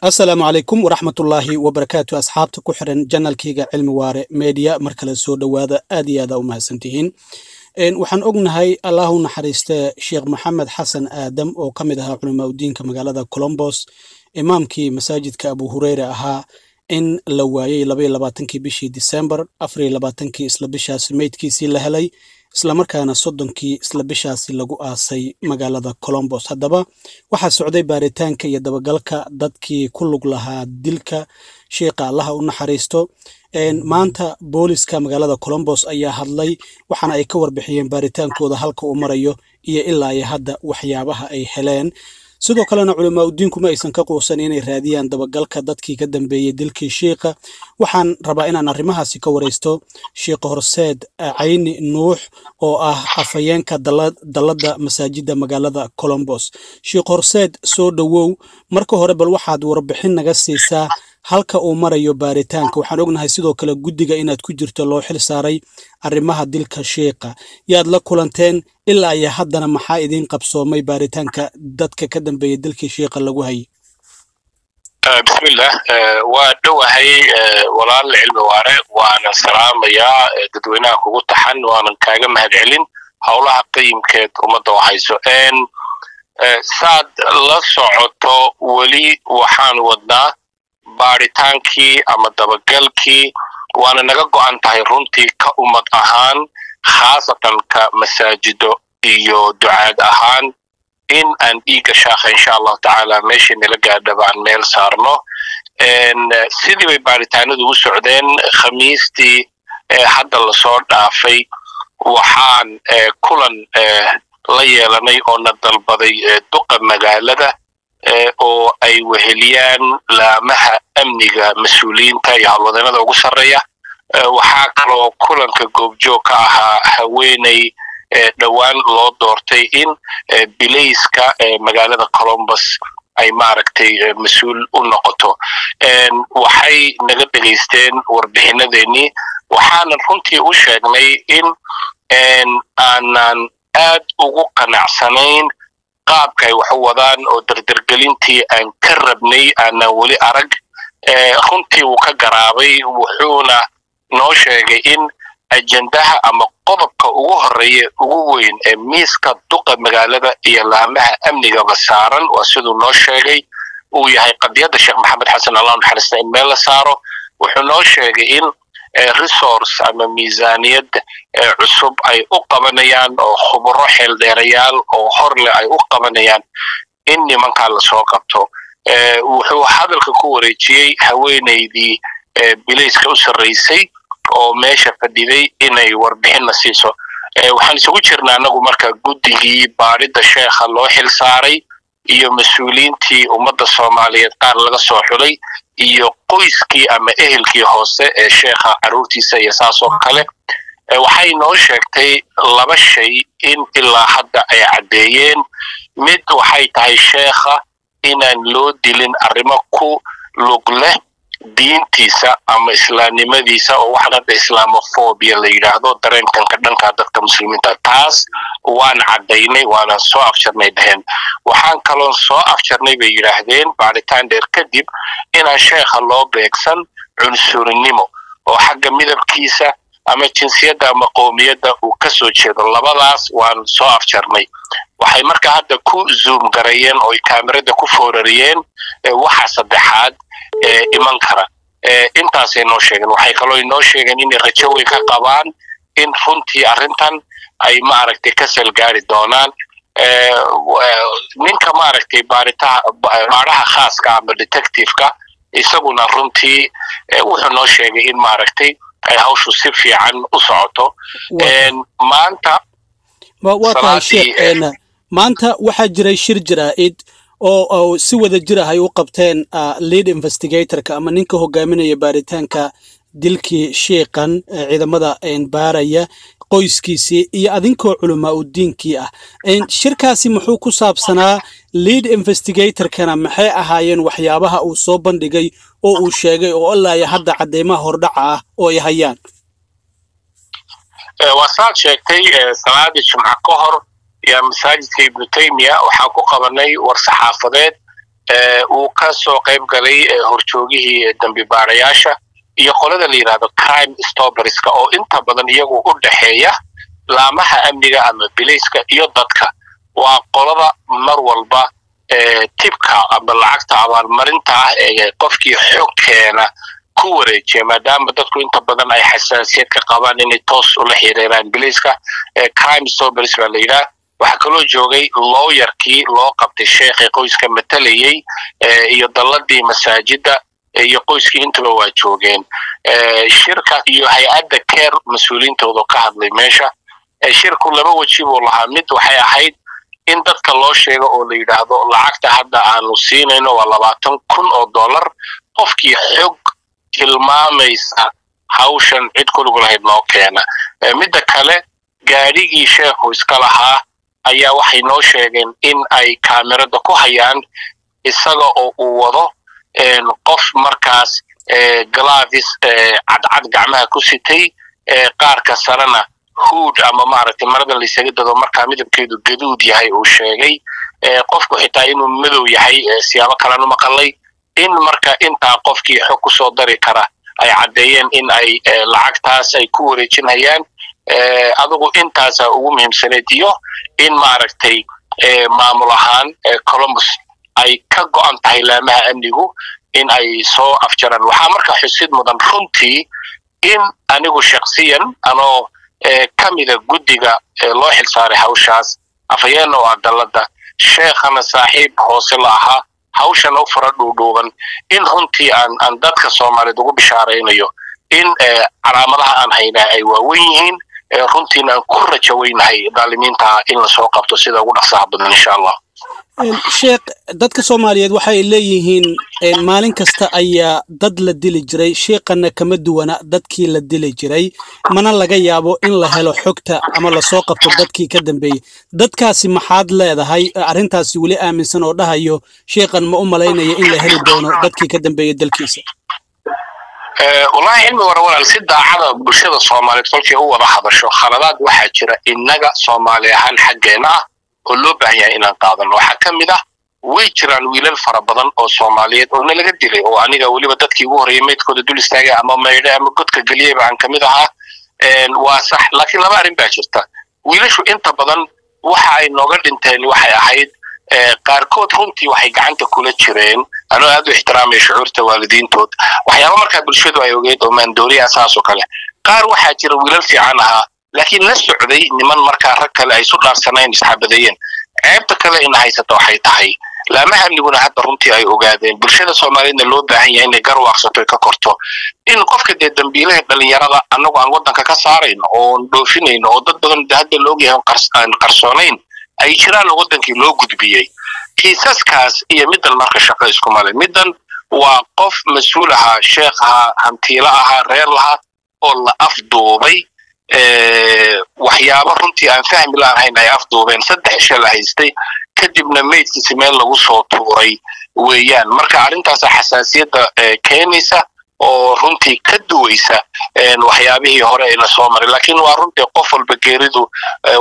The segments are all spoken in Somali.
asalaamu calaykum waraxmatullaahi wabarakaatu asxaabta ku xiran janalkayga cilmi waare media mar kale soo dhowaada aad iyo aada u mahadsantihiin. Waxaan ognahay allahu naxariiste sheekh maxamed xasan aadam oo ka mid ahaa culamaa udiinka magaalada colombos imaamkii masaajidka abu hureyre ahaa in la waayey labaiyo labaatankii bishii disembar afariyo labaatankii isla bishaasi meydkiisii la helay islamarkaana soddonkii isla bishaasi lagu aasay magaalada colombos haddaba waxaa socday baaritaanka iyo dabagalka dadkii ku lug lahaa dilka sheikha allaha u naxariisto. Maanta booliska magaalada colombos ayaa hadlay waxaana ay ka warbixiyeen baaritaankooda halka uu marayo iyo ilaa iyo hadda waxyaabaha ay heleen sidoo kalena culamaa udiinku ma aysan ka quusan inay raadiyaan dabagalka dadkii ka dambeeyey dilkii shiikha. Waxaan rabaa inaan arrimahaasi ka waraysto sheikh horseed cayni nuux oo ah afhayeenka dalladda masaajidda magaalada colombos sheikh horseed soo dhowow. Marka hore bal waxaad warbixin naga siisaa halka uu marayo baaritaanka. Waxaan ognahay sidoo kale guddiga inaad ku jirto loo xil saaray arrimaha dilka sheikha. Yaad la kulanteen ilaa iyo haddana maxaa idiin qabsoomay baaritaanka dadka ka dambeeya dilkii sheikha lagu hayay? Bismillah. Waa dhowahay walaal cilmi waare. Waanan salaamayaa dadweynaha kugu taxan. Waanan kaaga mahad celin. Howlaha qayimkeed ummadda waxayso saad la socoto weli waxaan wadnaa baaritaankii ama dabagalkii waana naga go'an tahay runtii ka ummad ahaan khaasatan ka masaajido iyo ducaad ahaan. In aan dhiigga shaakha insha allahu tacaala meeshii nala gaadhaba aan meel saarno. Sidii bay baaritaanadu u socdeen khamiistii hadda la soo dhaafay. Waxaan kulan la yeelanay oo na dalbaday duqa magaalada oo ay weheliyaan laamaha amniga mas'uuliyiinta iyo howlwadeennada ugu sarreeya. Waxaa kaloo kulanka goobjoog ka ahaa haweeney dhowaan loo doortay in bilayska magaalada colombos ay maaragtay mas'uul u noqoto. Waxay naga dhegaysteen warbixinadeennii waxaanan runtii u sheegnay in aanan aad ugu qanacsanayn qaabka ay wax u wadaan oo derdergelintii aan ka rabnay aanan weli arag runtii wuu ka garaabay wuxuuna noo sheegay in ajendaha ama qodobka ugu horreeya ugu weyn ee miiska duqa magaalada iyo laamaha amnigaba saaran waa siduu noo sheegay uu yahay qadiyadda sheekh maxamed xasan allah naxariista in meel la saaro. Wuxuu noo sheegay in resource ama miisaaniyad cusub ay u qabanayaan oo khuburo xeeldheerayaal oo horle ay u qabanayaan in nimankaa la soo qabto. Wuxuu hadalka ku wareejiyey haweeneydii bilayska u sarraysay oo meesha fadhiday inay warbixinna siiso. Waxaan isugu jirnaa annagu marka guddigii baadhidda sheekha loo xil saaray iyo mas'uuliyiintii ummadda soomaaliyeed qaar laga soo xulay iyo qoyskii ama ehelkii hoose ee sheekha carruurtiisa iyo saas oo kale. Waxay noo sheegtay laba shay in ilaa hadda ay caddeeyeen. Mid waxay tahay sheekha inaan loo dilin arrimo ku lug leh diintiisa ama islaamnimadiisa oo waxaan hadda islamophobia la yidhaahdo dareenkanka dhanka dadka muslimiinta taas waan caddaynay waanaan soo afjarnay dheheen waxaan kaloon soo afjarnay bay yidhaahdeen baaritaan dheer kadib inaan sheekha loo beegsan cunsurinimo oo xagga midabkiisa ama jinsiyadda ama qowmiyadda uu ka soo jeedo. Labadaas waan soo afjarnay. Waxay marka hadda ku zoom garayeen oo kaamirada ku foorariyeen waxa saddexaad iman kara. Intaasay noo sheegeen waxay kaloo inoo sheegeen inay rajo weyn ka qabaan in runtii arrintan ay maaragtay ka salgaari doonaan. Ninka maaragtay baadhaha khaaska ama detectiveka isaguna runtii wuxuu noo sheegay in maaragtay ay hawshu si fiican u socoto. Maanta maanta waxaa jiray shir jaraa'id oo si wada jir ah ay u qabteen lead investigatorka ama ninka hogaaminaya baaritaanka dilkii shiiqan ciidamada baaraya qoyskiisii iyo adinkoo culamaa udiinkii ah. Shirkaasi muxuu ku saabsanaa lead investigatorkana maxay ahaayeen waxyaabaha uu soo bandhigay oo uu sheegay oo ilaaya hadda cadeymaha hordhaca ah oo ay hayaan? Waa saad sheegtay salaadii jumca ka hor yaa masaajidka ibnu taymiya waxaan ku qabanay war saxaafadeed uu ka soo qayb galay horjoogihii dambi baarayaasha iyo qolada la yidhahdo crime stoberska oo inta badan iyagu u dhexeeya laamaha amniga ama bilayska iyo dadka. Waa qolada mar walba tibka ama lacagta abaalmarinta ah ee qofkii xog keena ku wareejiya maadaama dadku inta badan ay xasaasiyad ka qabaan inay toos ula xiriiraan bilayska crime stobers baa la yidhaha waxaa kaloo joogay looyarkii loo qabtay sheekhii qoyska matalayey iyo dalladii masaajidda iyo qoyskii intaba waa joogeen. Shirka iyo hay'adda keer mas'uuliyiintooda ka hadlay meesha. Shirku laba weji buu lahaa. Mid waxay ahayd in dadka loo sheego oo la yidhaahdo lacagta hadda aanu siinayno waa labaatan kun oo dollar. Qofkii xog tilmaamaysa hawshan cid kuligu lahayd noo keena. Midda kale gaadhigii sheekhu iska lahaa ayaa waxay noo sheegeen in ay kaamirada ku hayaan isaga oo uu wado qof markaas glavis cadcad gacmaha ku sitay qaarka sarena huud ama maaragtay marada laysaga dado markaa midabkeedu gaduud yahay uu sheegay. Qofku xitaa inuu madow yahay siyaabo kalan u maqalay in marka intaa qofkii xog ku soo dari kara ay caddeeyeen in ay lacagtaas ay ku wareejinayaan adigu intaasaa ugu muhiimsaneed iyo in maaragtay maamul ahaan columbus ay ka go'an tahay laamaha amnigu in ay soo afjaraan. Waxaa marka xusid mudan runtii in anigu shaksiyan anoo ka mida guddiga loo xilsaaray hawshaas afhayeena oo ah dalladda sheekhana saaxiib hoose la ahaa hawshan u fara dhuudhuuban in runtii aan dadka soomaaliyeed ugu bishaaraynayo in calaamadaha aan haynaa ay waawen yihiin runtiina aan ku rajaweynahay daalimiinta in la soo qabto sida ugu dhaqsaha badan insha allah sheekh dadka soomaaliyeed waxay leeyihiin maalin kasta ayaa dad la dili jiray sheekhana kama duwana dadkii la dili jiray. Mana laga yaabo in la helo xogta ama la soo qabto dadkii ka dambeeyey dadkaasi maxaad leedahay arrintaasi weli aaminsan oo dhahayo sheekhan ma u malaynaya in la heli doono dadkii ka dambeeya dalkiisa wallaahi cilmi wara walaal si daacada bulshada soomaaliyeed kolkii u wada hadasho khaladaad waxaa jira innaga soomaali ahaan xaggeena ah oo loo baahan yahay inaan qaadano waxaa ka mid ah way jiraan wiilal fara badan oo soomaaliyeed oo nalaga dilay oo aniga weliba dadkii ugu horreeyay meydkooda dul istaagay ama maydhe ama godka geliyeyba aan ka mid ahaa. Waa sax laakiin laba arrin baa jirta. Wiilashu inta badan waxa ay nooga dhinteen waxay ahayd qaarkood runtii waxay gacanta kula jireen anoo aad u ixtiraamaya shucuurta waalidiintood waxyaaba markaa bulshadu ay ogeyd oo maandooriya saas oo kale. Qaar waxaa jira wiilal fiican ahaa laakiin la socday niman markaa rag kale ay isu dhaarsanayn isxabadeeyeen ceebta kale ina haysata waxay tahay. Laamaha amniguna hadda runtii ay ogaadeen. Bulshada soomaaliyeedna loo baahan yahay inay garwaaqsato ka korto. In qofka dee dambiilaha dhalinyarada annagu aan waddanka ka saarayno oon dhoofinayno oo dad badan hadda la ogyahay ay jiraan oo waddankii loo gudbiyey kiisaskaas iyo middan marka shaqo isku male. Middan waa qof mas'uul ahaa sheekh ahaa hantiilo ahaa reer lahaa oo la afduubay waxyaabo runtii aan fahmi laanahayn ay afduubeen. Saddex isha la haystay kadibna meydkiisi meel lagu soo tuuray weeyaan. Marka arrintaasa xasaasiyadda keenaysa oo runtii ka duwaysa waxyaabihii hore ayna soo maray. Laakiin waa runtii qof walba geeridu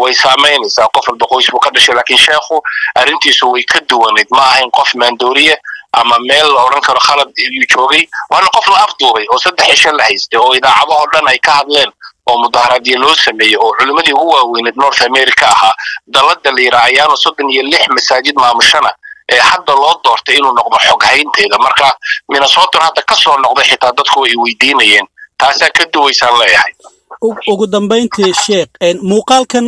way saamaynaysaa. Qof walba qoys buu ka dhashay. Laakiin sheekhu arrintiisu way ka duwanayd. Ma ahayn qof maandooriye ama meel la odhan karo khalad joogay waana qof la afduubay oo saddex isha la haystay oo idaacadahoo dhan ay ka hadleen oo mudaharaadyo loo sameeyey oo culimmadii ugu waaweyneed north america ahaa. Dalladda la yidhaha ayaanu soddon iyo lix masaajid maamushana ee hadda loo doortay inuu noqdo xoghaynteeda. Marka minnesotan hadda ka soo noqday xitaa dadku ay weydiinayeen taasaa ka duwaysaan leeyahay ugu dambayntii sheekh muuqaalkan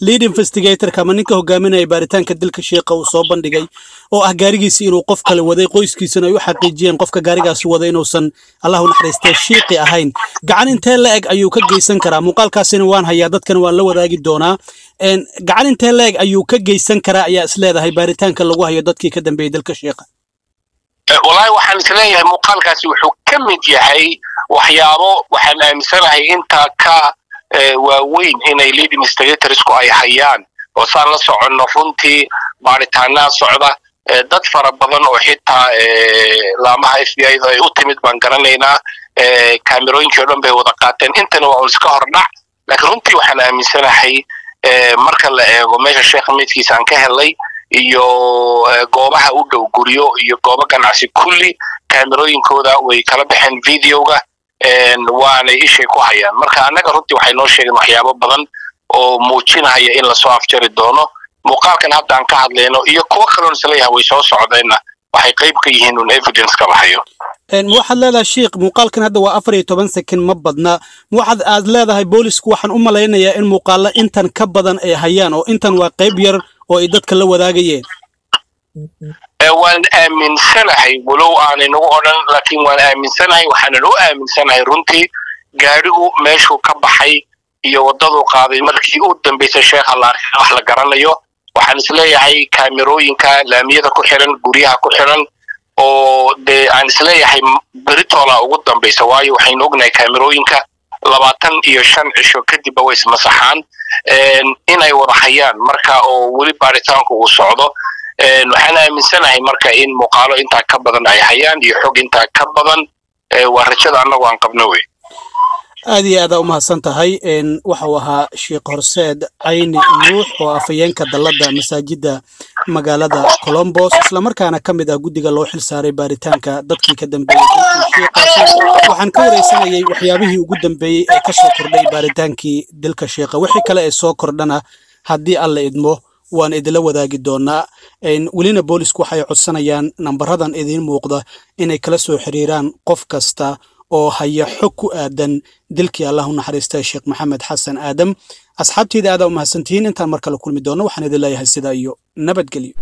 lead investigatorka ama ninka hogaaminaya baaritaanka dilka sheekha uu soo bandhigay oo ah gaarigiisi inuu qof kale waday qoyskiisana ay u xaqiijiyeen qofka gaarigaasi waday inuusan allahu naxariistee shiiqi ahayn. Gacan intee la eg ayuu ka geysan karaa? Muuqaalkaasina waan hayaa dadkana waan la wadaagi doonaa. Gacan intee la eg ayuu ka geysan karaa ayaa is leedahay baaritaanka lagu hayo dadkii ka dambeeyey dilka sheekha wallaahi waxaan is leeyahay muuqaalkaasi wuxuu ka mid yahay waxyaabo waxaan aaminsanahay intaa ka waaweyn inay lead investigatorsku ay hayaan oo saan la soconno runtii baaritaanaa socda dad fara badan oo xitaa laamaha f b i da ay u timid baan garanaynaa kaamerooyinkii o dhan bay wada qaateen. Intana waa un iska hordhac laakiin runtii waxaan aaminsanahay marka la eego meesha sheekha meydkiisa aan ka helay iyo goobaha u dhow guryo iyo goobo ganacsi kulli kaamerooyinkooda way kala baxeen videoga waanay ishay ku hayaan. Marka annaga runtii waxay noo sheegeen waxyaabo badan oo muujinaya in la soo afjari doono. Muuqaalkan hadda aan ka hadlayno iyo kuwo kaloon is leeyahay way soo socdeenna waxay qayb ka yihiin un evidence ka baxayo. Waxaad leedahay sheikh muuqaalkan hadda waa afar iyo toban sekin ma badna. Waxaad aad leedahay boolisku waxaan u malaynayaa in muuqaalo intan ka badan ay hayaan oo intan waa qayb yar oo ay dadka la wadaagayeen waan aaminsanahay walow aanay nagu odhan laakiin waan aaminsanahay waxaanan u aaminsanahay runtii gaadhigu meeshuu ka baxay iyo waddaduu qaaday. Markii u dambaysay sheekha la wax la garanayo waxaan is leeyahay kaamerooyinka laamiyada ku xiran guryaha ku xiran oo dee aan is leeyahay beritola ugu dambaysa waayo waxaynu ognahay kaamerooyinka labaatan iyo shan cisho kadibba way ismasaxaan inay wada hayaan. Marka oo weli baaritaanku uu socdo waxaan aaminsanahay marka in muuqaalo intaa ka badan ay hayaan iyo xog intaa ka badan waa rajada annagu aan qabno wey. Aad iyo aadaa u tahay waxau ahaa sheekh horseed cayni nuux oo afhayeenka dalladda masaajidda magaalada colombos islamarkaana ka mid ah guddiga loo xil saaray baaritaanka dadkii ka dambeeyey waxaan ka wareysanayay waxyaabihii ugu dambeeyey ee ka kordhay baaritaankii dilka sheekha wixii kale ee soo kordhana haddii alla idmo waan idila wadaagi doonaa. Welina boolisku waxay codsanayaan nambaradan idiin muuqda inay kala soo xiriiraan qof kasta oo haya xog ku aadan dilkii allah u naxariista sheekh maxamed xasan aadam. Asxaabteyda aadaa u mahadsantihiin intaan mar kale kulmi doonno waxaan idin leeyahay sidaa iyo nabadgelyo